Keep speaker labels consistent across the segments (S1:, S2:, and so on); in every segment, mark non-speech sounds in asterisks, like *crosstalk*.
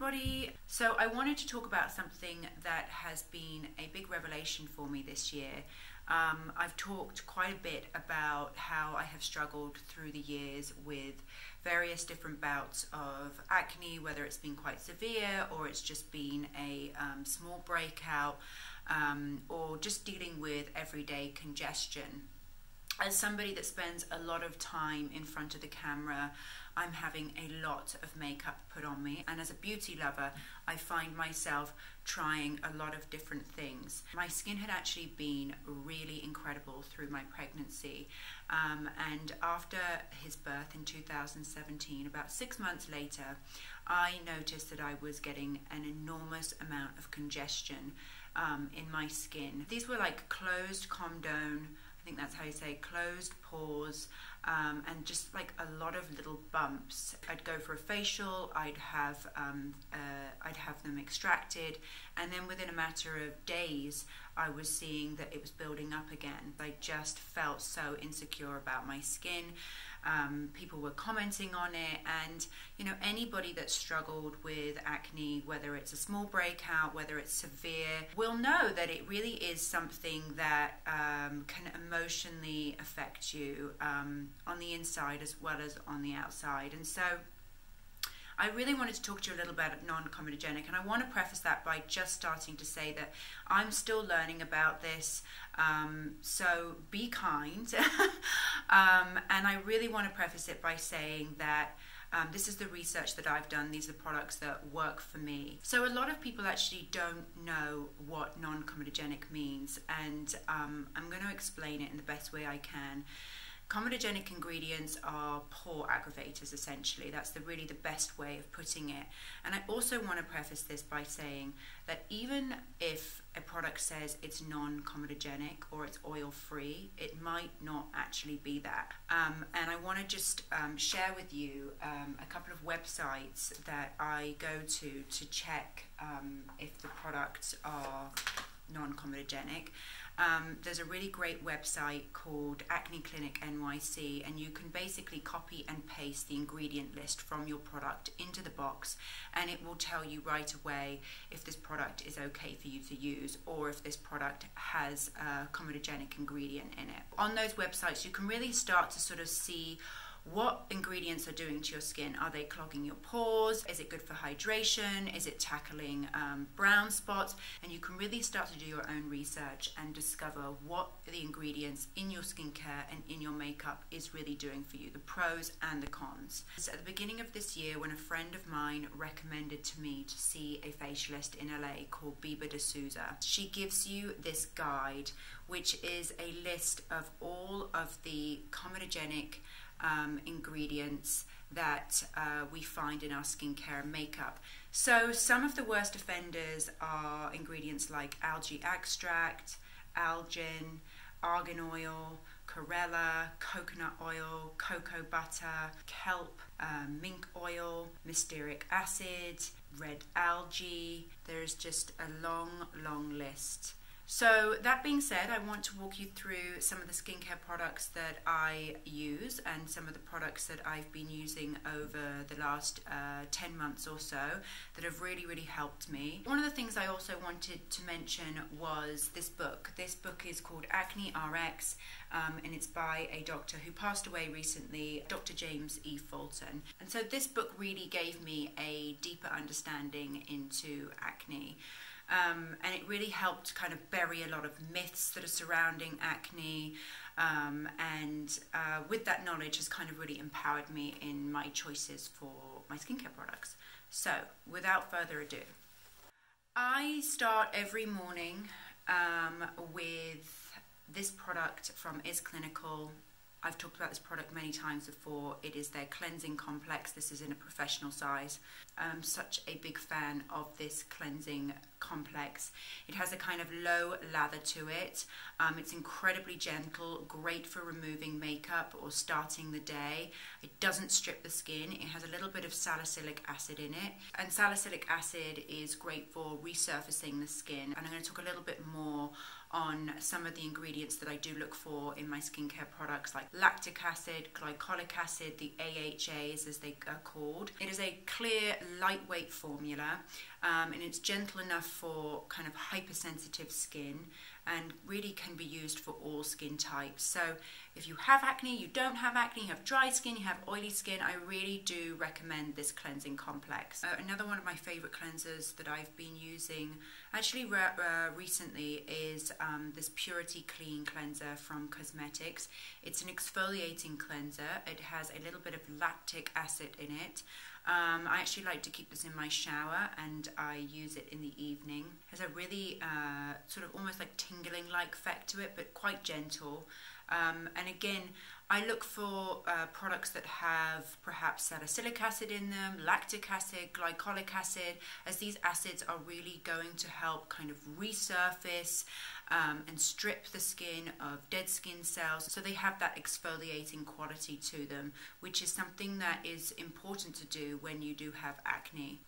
S1: everybody. So, I wanted to talk about something that has been a big revelation for me this year. Um, I've talked quite a bit about how I have struggled through the years with various different bouts of acne, whether it's been quite severe or it's just been a um, small breakout, um, or just dealing with everyday congestion as somebody that spends a lot of time in front of the camera, I'm having a lot of makeup put on me. And as a beauty lover, I find myself trying a lot of different things. My skin had actually been really incredible through my pregnancy. Um, and after his birth in 2017, about six months later, I noticed that I was getting an enormous amount of congestion um, in my skin. These were like closed comedone I think that's how you say closed pores, um, and just like a lot of little bumps. I'd go for a facial, I'd have um, uh, I'd have them extracted, and then within a matter of days, I was seeing that it was building up again. I just felt so insecure about my skin. Um, people were commenting on it, and you know anybody that struggled with acne, whether it's a small breakout, whether it's severe, will know that it really is something that um, can emotionally affect you um, on the inside as well as on the outside, and so. I really wanted to talk to you a little bit about non comedogenic, and I want to preface that by just starting to say that I'm still learning about this. Um, so be kind. *laughs* um, and I really want to preface it by saying that. Um, this is the research that I've done. These are products that work for me. So, a lot of people actually don't know what non comedogenic means, and um, I'm going to explain it in the best way I can. Comedogenic ingredients are pore aggravators essentially. That's the really the best way of putting it. And I also want to preface this by saying that even if a product says it's non-comedogenic or it's oil-free, it might not actually be that. Um, and I want to just um, share with you um, a couple of websites that I go to to check um, if the products are non-comedogenic. Um, there's a really great website called Acne Clinic NYC, and you can basically copy and paste the ingredient list from your product into the box, and it will tell you right away if this product is okay for you to use or if this product has a comedogenic ingredient in it. On those websites, you can really start to sort of see what ingredients are doing to your skin. Are they clogging your pores? Is it good for hydration? Is it tackling um, brown spots? And you can really start to do your own research and discover what the ingredients in your skincare and in your makeup is really doing for you the pros and the cons. So at the beginning of this year, when a friend of mine recommended to me to see a facialist in LA called Biba de Souza, she gives you this guide, which is a list of all of the comedogenic um, ingredients that uh, we find in our skincare and makeup. So, some of the worst offenders are ingredients like algae extract, algin, argan oil, chlorella, coconut oil, cocoa butter, kelp, um, mink oil, myristic acid, red algae. There's just a long, long list. So, that being said, I want to walk you through some of the skincare products that I use and some of the products that I've been using over the last uh, 10 months or so that have really, really helped me. One of the things I also wanted to mention was this book. This book is called Acne RX um, and it's by a doctor who passed away recently, Dr. James E. Fulton. And so, this book really gave me a deeper understanding into acne. Um, and it really helped kind of bury a lot of myths that are surrounding acne. Um, and uh, with that knowledge, has kind of really empowered me in my choices for my skincare products. So, without further ado, I start every morning um, with this product from Is Clinical. I've talked about this product many times before. It is their cleansing complex. This is in a professional size. I'm such a big fan of this cleansing complex. It has a kind of low lather to it. Um, it's incredibly gentle, great for removing makeup or starting the day. It doesn't strip the skin. It has a little bit of salicylic acid in it. And salicylic acid is great for resurfacing the skin. And I'm going to talk a little bit more on some of the ingredients that I do look for in my skincare products, like lactic acid, glycolic acid, the AHAs as they are called. It is a clear, lightweight formula, um, and it's gentle enough for kind of hypersensitive skin and really can be used for all skin types. So if you have acne, you don't have acne, you have dry skin, you have oily skin, I really do recommend this cleansing complex. Uh, another one of my favorite cleansers that I've been using actually re- uh, recently is um, this Purity Clean cleanser from Cosmetics. It's an exfoliating cleanser. It has a little bit of lactic acid in it. Um, I actually like to keep this in my shower and I use it in the evening. It has a really uh, sort of almost like tingling like effect to it, but quite gentle. Um, and again, I look for uh, products that have perhaps salicylic acid in them, lactic acid, glycolic acid, as these acids are really going to help kind of resurface um, and strip the skin of dead skin cells. So they have that exfoliating quality to them, which is something that is important to do when you do have acne.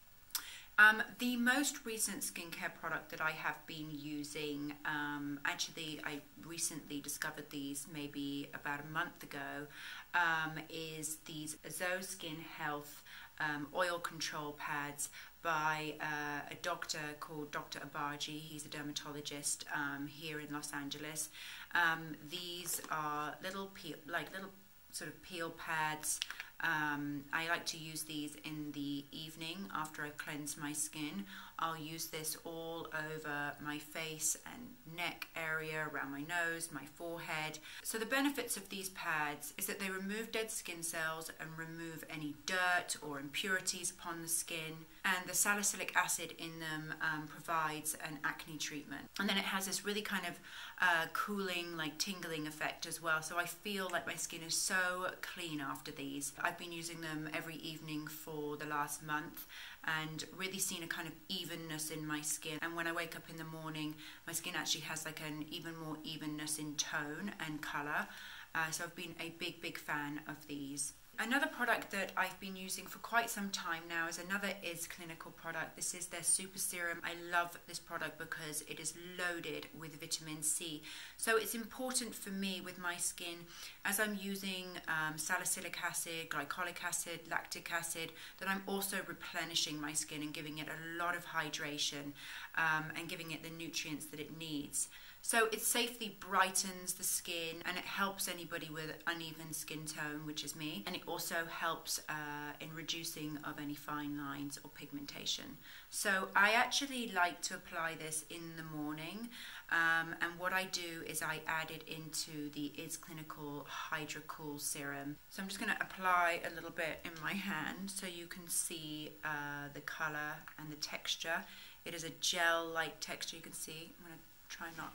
S1: Um, the most recent skincare product that I have been using, um, actually, I recently discovered these maybe about a month ago, um, is these ZO Skin Health um, oil control pads by uh, a doctor called Dr. Obagi. He's a dermatologist um, here in Los Angeles. Um, these are little peel, like little sort of peel pads um, I like to use these in the evening after I cleanse my skin. I'll use this all over my face and neck area, around my nose, my forehead. So the benefits of these pads is that they remove dead skin cells and remove any dirt or impurities upon the skin. And the salicylic acid in them um, provides an acne treatment. And then it has this really kind of uh, cooling, like tingling effect as well. So I feel like my skin is so clean after these. I've been using them every evening for the last month and really seen a kind of evenness in my skin. And when I wake up in the morning, my skin actually has like an even more evenness in tone and colour. Uh, so I've been a big, big fan of these. Another product that I've been using for quite some time now is another Is Clinical product. This is their Super Serum. I love this product because it is loaded with vitamin C. So it's important for me with my skin as I'm using um, salicylic acid, glycolic acid, lactic acid, that I'm also replenishing my skin and giving it a lot of hydration um, and giving it the nutrients that it needs. So it safely brightens the skin and it helps anybody with uneven skin tone, which is me. And it also helps uh, in reducing of any fine lines or pigmentation. So I actually like to apply this in the morning. Um, and what I do is I add it into the Is Clinical Hydra Cool Serum. So I'm just going to apply a little bit in my hand so you can see uh, the colour and the texture. It is a gel-like texture, you can see. I'm going to try not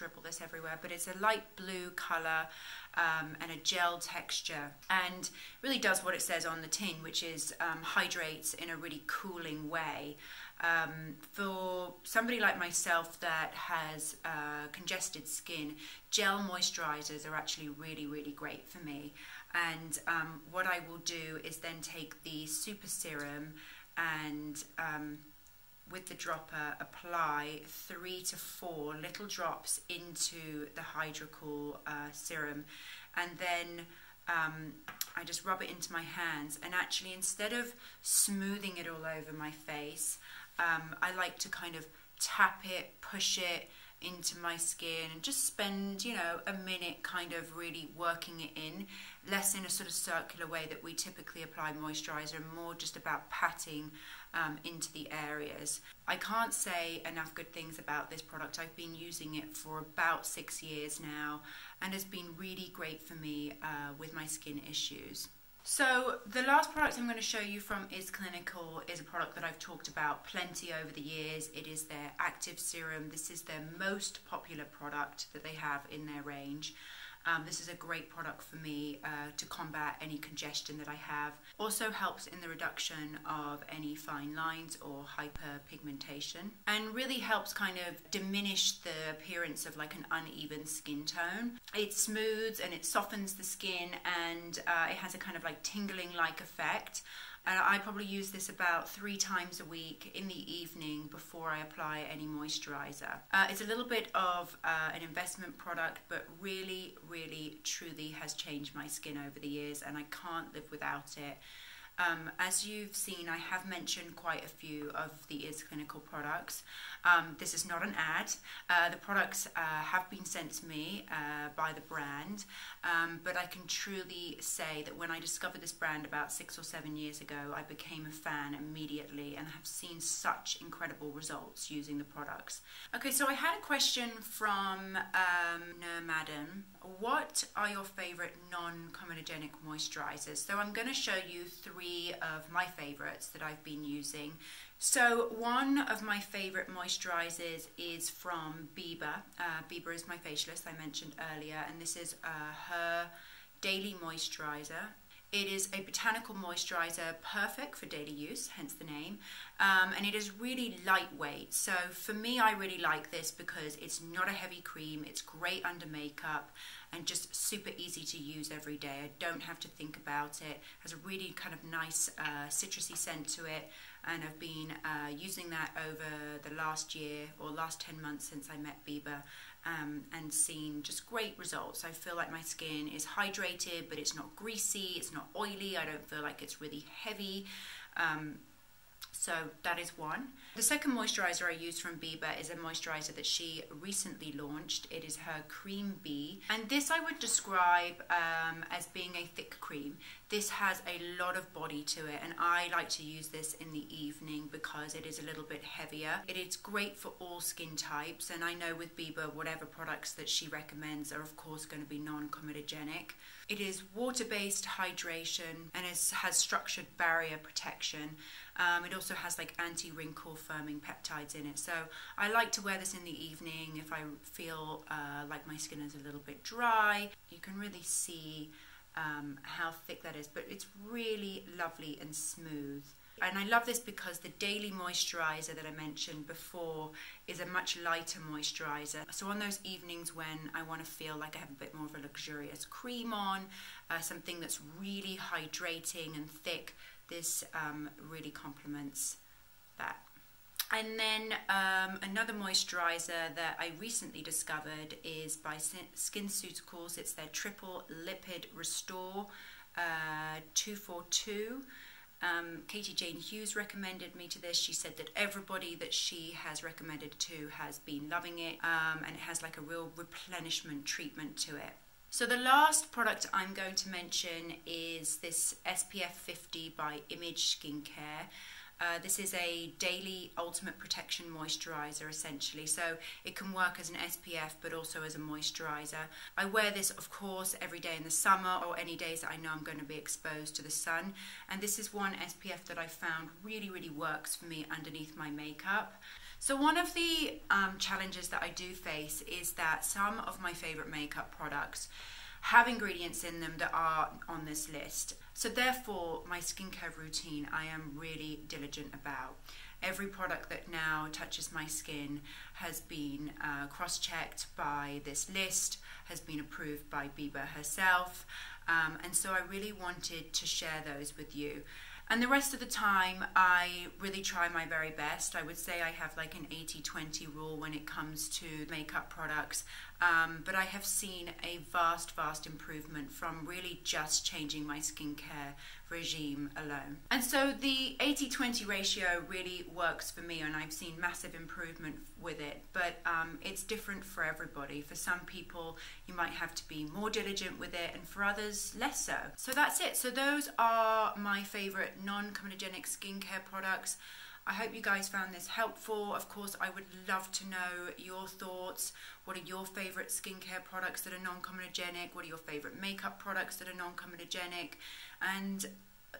S1: dribble this everywhere, but it's a light blue colour um, and a gel texture and really does what it says on the tin, which is um, hydrates in a really cooling way. Um, for somebody like myself that has uh, congested skin, gel moisturizers are actually really, really great for me. And um, what I will do is then take the super serum and um, with the dropper apply three to four little drops into the Hydra-Cool uh, serum. And then um, I just rub it into my hands. And actually instead of smoothing it all over my face um, I like to kind of tap it, push it into my skin and just spend, you know, a minute kind of really working it in, less in a sort of circular way that we typically apply moisturizer and more just about patting um, into the areas. I can't say enough good things about this product. I've been using it for about six years now and has been really great for me uh, with my skin issues. So the last product I'm going to show you from Is Clinical is a product that I've talked about plenty over the years. It is their active serum. This is their most popular product that they have in their range. Um, this is a great product for me uh, to combat any congestion that I have. Also helps in the reduction of any fine lines or hyperpigmentation and really helps kind of diminish the appearance of like an uneven skin tone. It smooths and it softens the skin and uh, it has a kind of like tingling like effect. And I probably use this about three times a week in the evening before I apply any moisturizer. Uh, it's a little bit of uh, an investment product, but really, really, truly has changed my skin over the years, and I can't live without it. Um, as you've seen, I have mentioned quite a few of the IS Clinical products. Um, this is not an ad. Uh, the products uh, have been sent to me uh, by the brand, um, but I can truly say that when I discovered this brand about six or seven years ago, I became a fan immediately and have seen such incredible results using the products. Okay, so I had a question from um, Madam. What are your favorite non-comedogenic moisturizers? So I'm going to show you three of my favorites that I've been using. So one of my favorite moisturizers is from Biba. Uh, is my facialist I mentioned earlier, and this is uh, her daily moisturizer. It is a botanical moisturizer, perfect for daily use, hence the name. Um, and it is really lightweight. So for me, I really like this because it's not a heavy cream. It's great under makeup and just super easy to use every day. I don't have to think about it. it has a really kind of nice uh, citrusy scent to it. And I've been uh, using that over the last year or last 10 months since I met Biba um, and seen just great results. I feel like my skin is hydrated, but it's not greasy, it's not oily, I don't feel like it's really heavy. Um, so that is one. The second moisturizer I use from Biba is a moisturizer that she recently launched. It is her Cream B. And this I would describe um, as being a thick cream. This has a lot of body to it and I like to use this in the evening because it is a little bit heavier. It is great for all skin types and I know with Biba whatever products that she recommends are of course going to be non-comedogenic. It is water-based hydration and it has structured barrier protection. Um, it also has like anti-wrinkle peptides in it. So I like to wear this in the evening if I feel uh, like my skin is a little bit dry. You can really see um, how thick that is, but it's really lovely and smooth. And I love this because the daily moisturizer that I mentioned before is a much lighter moisturizer. So on those evenings when I want to feel like I have a bit more of a luxurious cream on, uh, something that's really hydrating and thick, this um, really complements that. And then um, another moisturizer that I recently discovered is by SkinCeuticals. It's their Triple Lipid Restore uh, 242. Um, Katie Jane Hughes recommended me to this. She said that everybody that she has recommended to has been loving it um, and it has like a real replenishment treatment to it. So the last product I'm going to mention is this SPF 50 by Image Skincare. Uh, this is a daily ultimate protection moisturizer essentially so it can work as an SPF but also as a moisturizer. I wear this of course every day in the summer or any days that I know I'm going to be exposed to the sun and this is one SPF that I found really really works for me underneath my makeup. So one of the um, challenges that I do face is that some of my favorite makeup products have ingredients in them that are on this list. So therefore, my skincare routine I am really diligent about. Every product that now touches my skin has been uh, cross-checked by this list, has been approved by Biba herself, um, and so I really wanted to share those with you. And the rest of the time, I really try my very best. I would say I have like an 80 20 rule when it comes to makeup products. Um, but I have seen a vast, vast improvement from really just changing my skincare regime alone. And so the 80 20 ratio really works for me, and I've seen massive improvement with it. But um, it's different for everybody. For some people, you might have to be more diligent with it, and for others, less so. So that's it. So those are my favorite non comedogenic skincare products. I hope you guys found this helpful. Of course, I would love to know your thoughts. What are your favorite skincare products that are non-comedogenic? What are your favorite makeup products that are non-comedogenic? And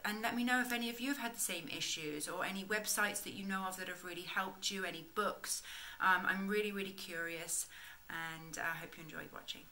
S1: and let me know if any of you have had the same issues or any websites that you know of that have really helped you, any books. Um, I'm really, really curious and I hope you enjoyed watching.